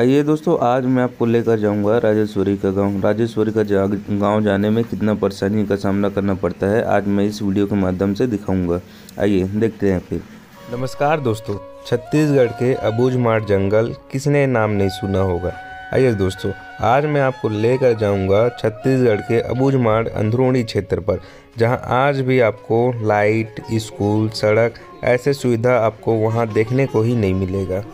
आइए दोस्तों, आज मैं आपको लेकर जाऊँगा राजेश्वरी का गाँव। राजेश्वरी का गाँव जाने में कितना परेशानी का सामना करना पड़ता है, आज मैं इस वीडियो के माध्यम से दिखाऊँगा। आइए, देखते हैं फिर। नमस्कार दोस्तों, छत्तीसगढ़ के अबूझमाड़ जंगल किसने नाम नहीं सुना होगा? आइए दोस्तों, आज मैं आपको लेकर जाऊँगा छत्तीसगढ़ के अबूझमाड़ अंदरूनी क्षेत्र पर, जहाँ आज भी आपको लाइट, स्कूल, सड़क ऐसे सुविधा आपको वहाँ देखने को ही नहीं मिलेगा।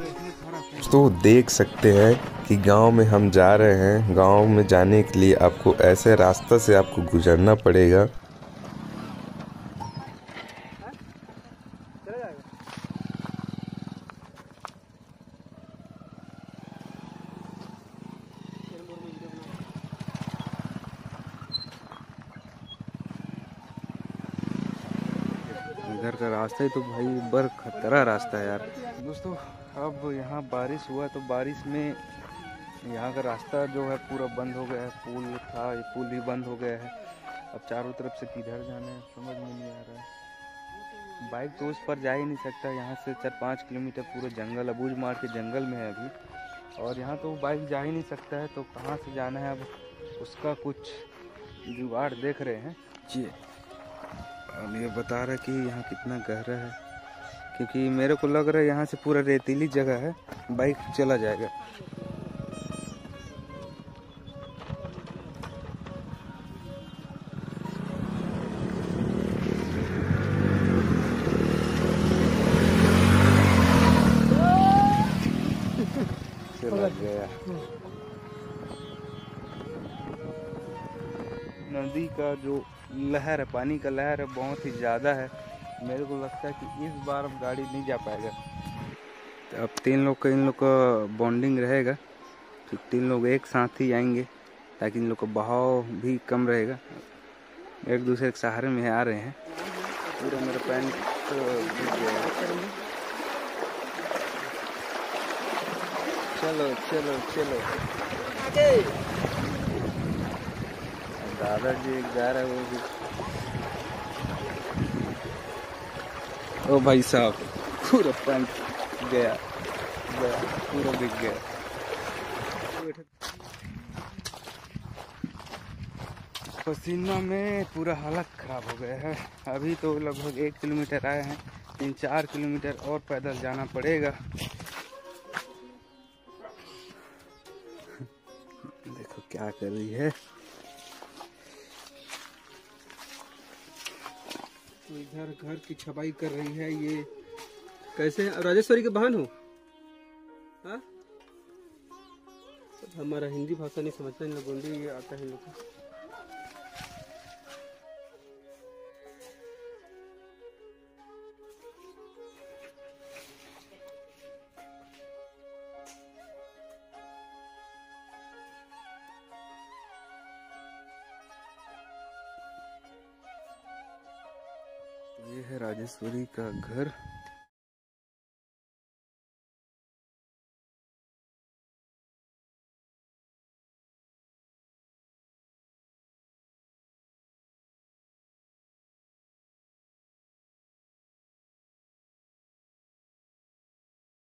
दोस्तों, देख सकते हैं कि गाँव में हम जा रहे हैं। गाँव में जाने के लिए आपको ऐसे रास्ता से आपको गुजरना पड़ेगा। इधर का रास्ता ही तो भाई बर खतरा रास्ता है यार। दोस्तों, अब यहाँ बारिश हुआ तो बारिश में यहाँ का रास्ता जो है पूरा बंद हो गया है। पुल था, ये पुल भी बंद हो गया है। अब चारों तरफ़ से किधर जाना है, समझ में नहीं आ रहा है। बाइक तो उस पर जा ही नहीं सकता। यहाँ से चार पाँच किलोमीटर पूरा जंगल अबूज मार के जंगल में है अभी। और यहाँ तो बाइक जा ही नहीं सकता है तो कहाँ से जाना है अब? उसका कुछ जुगाड़ देख रहे हैं। जी। अब ये बता रहा कि यहाँ कितना गहरा है क्योंकि मेरे को लग रहा है यहाँ से पूरा रेतीली जगह है बाइक चला जाएगा। नदी का जो लहर है, पानी का लहर है, बहुत ही ज़्यादा है। मेरे को लगता है कि इस बार अब गाड़ी नहीं जा पाएगा। तो अब तीन लोग का, इन लोग का बॉन्डिंग रहेगा। तो तीन लोग एक साथ ही आएँगे, ताकि इन लोग का बहाव भी कम रहेगा। एक दूसरे के सहारे में आ रहे हैं। पूरा मेरा पैंट भीग गया चलो चलो। चलो दादाजी एक जा रहा है वो भी। ओ भाई साहब पूरा पैंट गया। गया। पूरा बिक गया। पसीना में पूरा हालत खराब हो गया है। अभी तो लगभग एक किलोमीटर आए हैं। तीन चार किलोमीटर और पैदल जाना पड़ेगा। देखो क्या कर रही है। तो इधर घर की छपाई कर रही है ये। कैसे राजेश्वरी के बहन हो? हाँ? हमारा हिंदी भाषा नहीं समझता इन ये आता है लोग। ये है राजेश्वरी का घर।